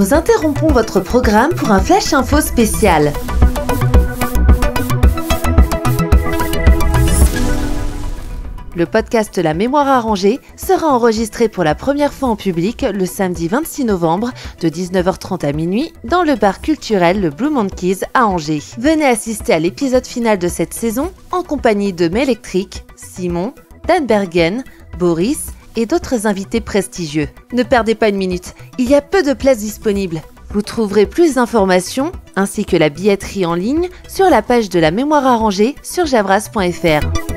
nous interrompons votre programme pour un flash info spécial. Le podcast La mémoire arrangée sera enregistré pour la première fois en public le samedi 26 novembre de 19h30 à minuit dans le bar culturel Le Blue Monkeys à Angers. Venez assister à l'épisode final de cette saison en compagnie de Mélectrique, Simon, Dan Bergen, Boris et d'autres invités prestigieux. Ne perdez pas une minute, il y a peu de places disponibles. Vous trouverez plus d'informations ainsi que la billetterie en ligne sur la page de la mémoire arrangée sur javras.fr.